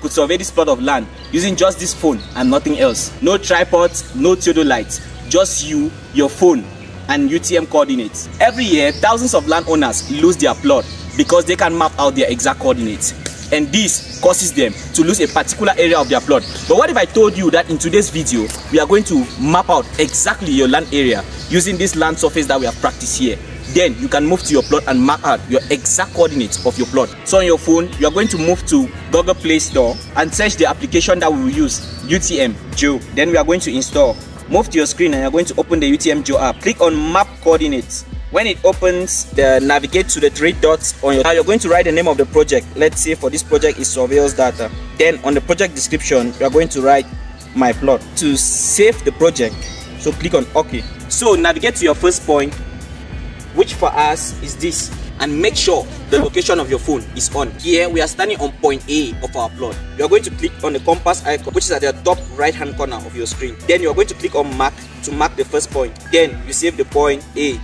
could survey this plot of land using just this phone and nothing else. No tripods, no theodolite, just you, your phone, and UTM coordinates. Every year, thousands of landowners lose their plot because they can map out their exact coordinates. And this causes them to lose a particular area of their plot. But what if I told you that in today's video, we are going to map out exactly your land area using this land surface that we have practiced here. Then you can move to your plot and map out your exact coordinates of your plot. So on your phone, you are going to move to Google Play Store and search the application that we will use, UTM Geo. Then we are going to install. Move to your screen and you're going to open the UTM Geo app. Click on map coordinates. When it opens, the navigate to the three dots on your. Now you're going to write the name of the project. Let's say for this project is surveyors data. Then on the project description, you are going to write my plot. To save the project, so click on OK. So navigate to your first point, which for us is this and make sure the location of your phone is on. Here we are standing on point A of our plot. You are going to click on the compass icon which is at the top right hand corner of your screen. Then you are going to click on mark to mark the first point. Then you save the point A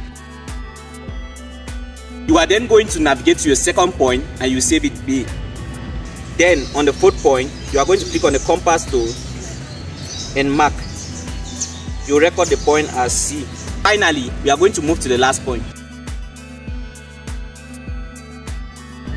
you are then going to navigate to your second point and you save it B. Then on the fourth point, you are going to click on the compass tool and mark. You record the point as C. Finally, we are going to move to the last point.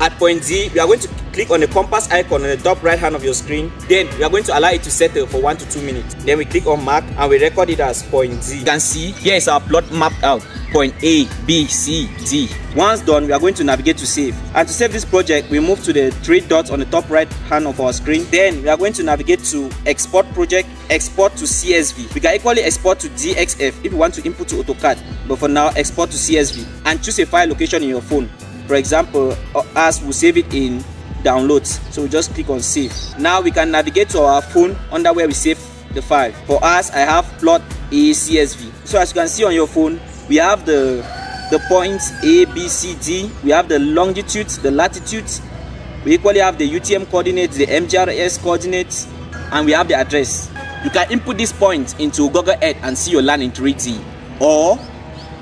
At point D, we are going to click on the compass icon on the top right hand of your screen. Then we are going to allow it to settle for 1 to 2 minutes. Then we click on mark and we record it as point D. You can see here is our plot mapped out point A, B, C, D. Once done, we are going to navigate to save. And to save this project, we move to the three dots on the top right hand of our screen. Then we are going to navigate to export project, export to CSV. We can equally export to DXF if you want to input to AutoCAD. But for now, export to CSV and choose a file location in your phone. For example, uh, as we save it in downloads. So we just click on save. Now we can navigate to our phone under where we save the file. For us, I have plot A CSV. So as you can see on your phone, we have the the points A, B, C, D. We have the longitudes, the latitudes. We equally have the UTM coordinates, the MGRS coordinates, and we have the address. You can input these points into Google Earth and see your land in 3D. Or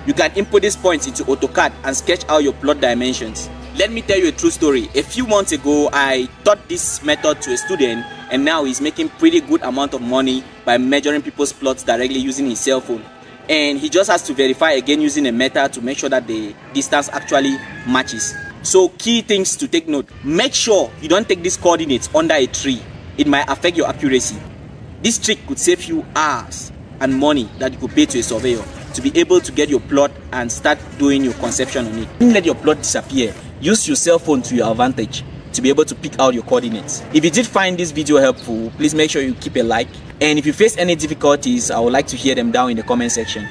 you can input these points into AutoCAD and sketch out your plot dimensions. Let me tell you a true story. A few months ago, I taught this method to a student and now he's making pretty good amount of money by measuring people's plots directly using his cell phone. And he just has to verify again using a method to make sure that the distance actually matches. So key things to take note. Make sure you don't take these coordinates under a tree. It might affect your accuracy. This trick could save you hours and money that you could pay to a surveyor to be able to get your plot and start doing your conception on it. Don't let your plot disappear use your cell phone to your advantage to be able to pick out your coordinates. If you did find this video helpful, please make sure you keep a like. And if you face any difficulties, I would like to hear them down in the comment section.